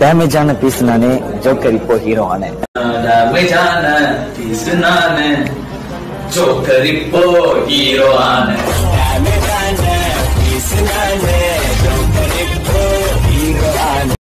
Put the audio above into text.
Damage ஆன piece நானே joker இப்போ ஹீரோ ஆனேன். டேமேஜான பீஸ் நானு ஜோக்கர் இப்போ ஹீரோ ஆனேன்